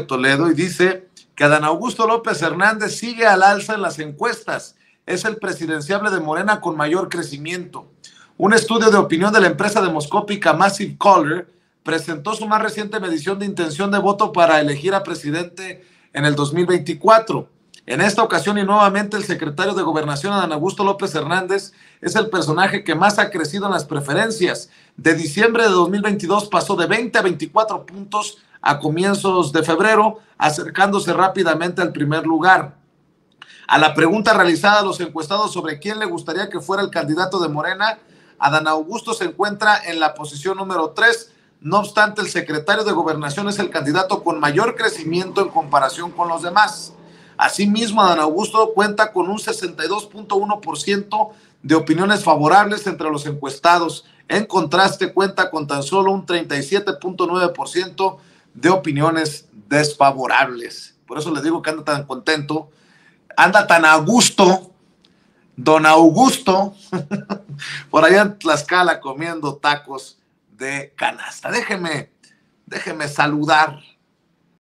Toledo y dice que Adán Augusto López Hernández sigue al alza en las encuestas. Es el presidenciable de Morena con mayor crecimiento. Un estudio de opinión de la empresa demoscópica Massive Caller presentó su más reciente medición de intención de voto para elegir a presidente en el 2024. En esta ocasión y nuevamente el secretario de Gobernación, Adán Augusto López Hernández, es el personaje que más ha crecido en las preferencias. De diciembre de 2022 pasó de 20 a 24 puntos a comienzos de febrero, acercándose rápidamente al primer lugar. A la pregunta realizada a los encuestados sobre quién le gustaría que fuera el candidato de Morena, Adán Augusto se encuentra en la posición número 3. No obstante, el secretario de Gobernación es el candidato con mayor crecimiento en comparación con los demás. Asimismo, Adán Augusto cuenta con un 62.1% de opiniones favorables entre los encuestados. En contraste, cuenta con tan solo un 37.9% de opiniones desfavorables. Por eso les digo que anda tan contento, anda tan a gusto, don Augusto, por allá en Tlaxcala comiendo tacos de canasta. Déjeme, déjeme saludar